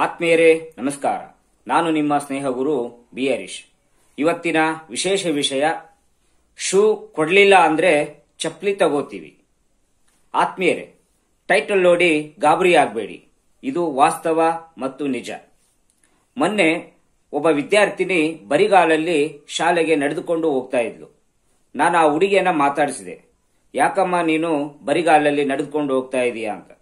ಆತ್ಮೀಯರೇ, ನಮಸ್ಕಾರ. ನಾನು ನಿಮ್ಮ ಸ್ನೇಹ ಗುರು ಬಿ. ಹರೀಶ್. ಇವತ್ತಿನ ವಿಶೇಷ ವಿಷಯ, ಶೂ ಕೊಡ್ಲಿಲ್ಲ ಅಂದ್ರೆ ಚಪ್ಪಲಿ ತಗೋತೀವಿ. ಆತ್ಮೀಯರೇ, ಟೈಟಲ್ ನೋಡಿ ಗಾಬರಿ ಆಗಬೇಡಿ. ಇದು ವಾಸ್ತವ ಮತ್ತು ನಿಜ. ಮೊನ್ನೆ ಒಬ್ಬ ವಿದ್ಯಾರ್ಥಿನಿ ಬರಿಗಾಲಲ್ಲಿ ಶಾಲೆಗೆ ನಡೆದುಕೊಂಡು ಹೋಗ್ತಾ ಇದ್ಲು. ನಾನು ಆ ಹುಡುಗಿಯನ್ನ ಮಾತಾಡಿಸಿದೆ. ಯಾಕಮ್ಮ ನೀನು ಬರಿಗಾಲಲ್ಲಿ ನಡೆದುಕೊಂಡು ಹೋಗ್ತಾ ಇದೀಯಾ ಅಂತ.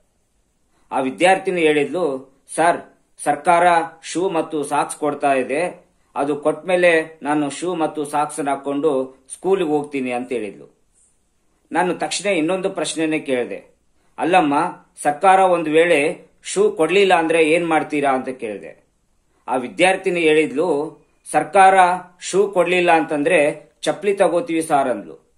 ಆ ವಿದ್ಯಾರ್ಥಿನಿ ಹೇಳಿದ್ಲು, ಸರ್ ಸರ್ಕಾರ ಶೂ ಮತ್ತು ಸಾಕ್ಸ್ ಕೊಡ್ತಾ ಇದೆ. ಅದು ಕೊಟ್ಮೇಲೆ ನಾನು ಶೂ ಮತ್ತು ಸಾಕ್ಸ್ ಹಾಕೊಂಡು ಸ್ಕೂಲಿಗೆ ಹೋಗ್ತೀನಿ ಅಂತ ಹೇಳಿದ್ಲು. ನಾನು ತಕ್ಷಣ ಇನ್ನೊಂದು ಪ್ರಶ್ನೆನೇ ಕೇಳಿದೆ. ಅಲ್ಲಮ್ಮ, ಸರ್ಕಾರ ಒಂದು ವೇಳೆ ಶೂ ಕೊಡ್ಲಿಲ್ಲ ಅಂದ್ರೆ ಏನ್ ಮಾಡ್ತೀರಾ ಅಂತ ಕೇಳಿದೆ. ಆ ವಿದ್ಯಾರ್ಥಿನಿ ಹೇಳಿದ್ಲು, ಸರ್ಕಾರ ಶೂ ಕೊಡ್ಲಿಲ್ಲ ಅಂತಂದ್ರೆ ಚಪ್ಪಲಿ ತಗೋತೀವಿ ಸಾರ್ ಅಂದ್ಲು.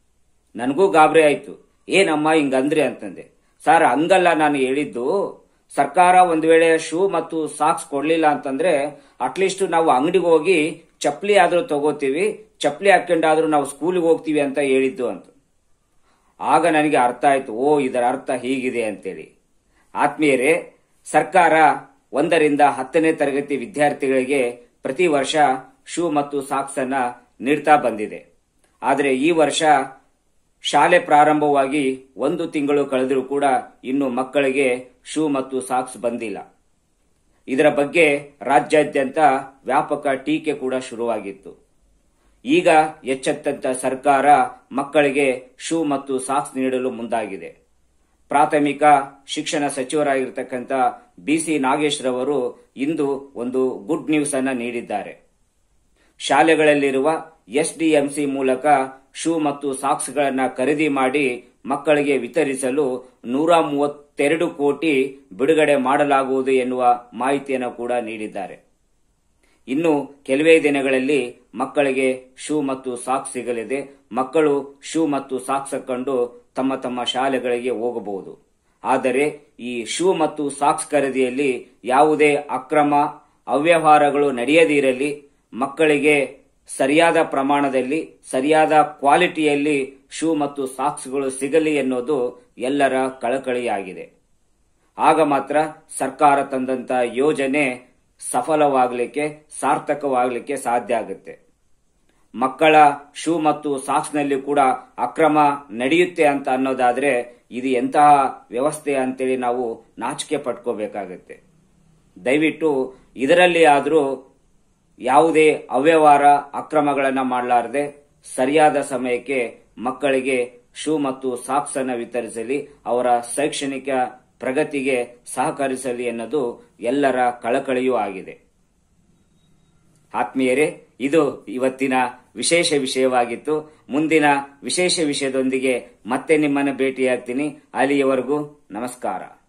ನನಗೂ ಗಾಬರಿ ಆಯ್ತು. ಏನಮ್ಮ ಹಿಂಗಂದ್ರೆ ಅಂತಂದೆ. ಸಾರ್ ಹಂಗಲ್ಲ ನಾನು ಹೇಳಿದ್ದು. ಸರ್ಕಾರ ಒಂದು ವೇಳೆ ಶೂ ಮತ್ತು ಸಾಕ್ಸ್ ಕೊಡ್ಲಿಲ್ಲ ಅಂತಂದ್ರೆ ಅಟ್ಲೀಸ್ಟ್ ನಾವು ಅಂಗಡಿಗೆ ಹೋಗಿ ಚಪ್ಪಲಿ ಆದರೂ ತಗೋತೀವಿ, ಚಪ್ಪಲಿ ಹಾಕೊಂಡಾದ್ರೂ ನಾವು ಸ್ಕೂಲಿಗೆ ಹೋಗ್ತೀವಿ ಅಂತ ಹೇಳಿದ್ದು ಅಂತ. ಆಗ ನನಗೆ ಅರ್ಥ ಆಯ್ತು, ಓ, ಇದರ ಅರ್ಥ ಹೀಗಿದೆ ಅಂತೇಳಿ. ಆತ್ಮೀಯರೇ, ಸರ್ಕಾರ ಒಂದರಿಂದ ಹತ್ತನೇ ತರಗತಿ ವಿದ್ಯಾರ್ಥಿಗಳಿಗೆ ಪ್ರತಿ ವರ್ಷ ಶೂ ಮತ್ತು ಸಾಕ್ಸ್ ಅನ್ನ ನೀಡ್ತಾ ಬಂದಿದೆ. ಆದರೆ ಈ ವರ್ಷ ಶಾಲೆ ಪ್ರಾರಂಭವಾಗಿ ಒಂದು ತಿಂಗಳು ಕಳೆದರೂ ಕೂಡ ಇನ್ನು ಮಕ್ಕಳಿಗೆ ಶೂ ಮತ್ತು ಸಾಕ್ಸ್ ಬಂದಿಲ್ಲ. ಇದರ ಬಗ್ಗೆ ರಾಜ್ಯಾದ್ಯಂತ ವ್ಯಾಪಕ ಟೀಕೆ ಕೂಡ ಶುರುವಾಗಿತ್ತು. ಈಗ ಎಚ್ಚೆತ್ತಂತ ಸರ್ಕಾರ ಮಕ್ಕಳಿಗೆ ಶೂ ಮತ್ತು ಸಾಕ್ಸ್ ನೀಡಲು ಮುಂದಾಗಿದೆ. ಪ್ರಾಥಮಿಕ ಶಿಕ್ಷಣ ಸಚಿವರಾಗಿರ್ತಕ್ಕಂಥ ಬಿಸಿ ನಾಗೇಶ್ ರವರು ಇಂದು ಒಂದು ಗುಡ್ ನ್ಯೂಸ್ ಅನ್ನ ನೀಡಿದ್ದಾರೆ. ಶಾಲೆಗಳಲ್ಲಿರುವ ಎಸ್ಡಿಎಂಸಿ ಮೂಲಕ ಶೂ ಮತ್ತು ಸಾಕ್ಸ್ಗಳನ್ನು ಖರೀದಿ ಮಾಡಿ ಮಕ್ಕಳಿಗೆ ವಿತರಿಸಲು ನೂರ ಮೂವತ್ತೆರಡು ಕೋಟಿ ಬಿಡುಗಡೆ ಮಾಡಲಾಗುವುದು ಎನ್ನುವ ಮಾಹಿತಿಯನ್ನು ಕೂಡ ನೀಡಿದ್ದಾರೆ. ಇನ್ನು ಕೆಲವೇ ದಿನಗಳಲ್ಲಿ ಮಕ್ಕಳಿಗೆ ಶೂ ಮತ್ತು ಸಾಕ್ಸ್ ಸಿಗಲಿದೆ. ಮಕ್ಕಳು ಶೂ ಮತ್ತು ಸಾಕ್ಸ್ ಕಂಡು ತಮ್ಮ ತಮ್ಮ ಶಾಲೆಗಳಿಗೆ ಹೋಗಬಹುದು. ಆದರೆ ಈ ಶೂ ಮತ್ತು ಸಾಕ್ಸ್ ಖರೀದಿಯಲ್ಲಿ ಯಾವುದೇ ಅಕ್ರಮ ಅವ್ಯವಹಾರಗಳು ನಡೆಯದಿರಲಿ. ಮಕ್ಕಳಿಗೆ ಸರಿಯಾದ ಪ್ರಮಾಣದಲ್ಲಿ, ಸರಿಯಾದ ಕ್ವಾಲಿಟಿಯಲ್ಲಿ ಶೂ ಮತ್ತು ಸಾಕ್ಸ್ಗಳು ಸಿಗಲಿ ಎನ್ನುವುದು ಎಲ್ಲರ ಕಳಕಳಿಯಾಗಿದೆ. ಆಗ ಮಾತ್ರ ಸರ್ಕಾರ ತಂದಂತ ಯೋಜನೆ ಸಫಲವಾಗಲಿಕ್ಕೆ, ಸಾರ್ಥಕವಾಗಲಿಕ್ಕೆ ಸಾಧ್ಯ ಆಗುತ್ತೆ. ಮಕ್ಕಳ ಶೂ ಮತ್ತು ಸಾಕ್ಸ್ನಲ್ಲಿ ಕೂಡ ಅಕ್ರಮ ನಡೆಯುತ್ತೆ ಅಂತ ಅನ್ನೋದಾದ್ರೆ ಇದು ಎಂತಹ ವ್ಯವಸ್ಥೆ ಅಂತೇಳಿ ನಾವು ನಾಚಿಕೆ ಪಟ್ಕೋಬೇಕಾಗತ್ತೆ. ದಯವಿಟ್ಟು ಇದರಲ್ಲಿ ಆದರೂ ಯಾವುದೇ ಅವ್ಯವಹಾರ ಅಕ್ರಮಗಳನ್ನು ಮಾಡಲಾರದೆ ಸರಿಯಾದ ಸಮಯಕ್ಕೆ ಮಕ್ಕಳಿಗೆ ಶೂ ಮತ್ತು ಸಾಕ್ಸ್ ಅನ್ನು ವಿತರಿಸಲಿ, ಅವರ ಶೈಕ್ಷಣಿಕ ಪ್ರಗತಿಗೆ ಸಹಕರಿಸಲಿ ಎನ್ನುವುದು ಎಲ್ಲರ ಕಳಕಳಿಯೂ ಆಗಿದೆ. ಆತ್ಮೀಯರೇ, ಇದು ಇವತ್ತಿನ ವಿಶೇಷ ವಿಷಯವಾಗಿತ್ತು. ಮುಂದಿನ ವಿಶೇಷ ವಿಷಯದೊಂದಿಗೆ ಮತ್ತೆ ನಿಮ್ಮನ್ನು ಭೇಟಿಯಾಗ್ತೀನಿ. ಅಲ್ಲಿಯವರೆಗೂ ನಮಸ್ಕಾರ.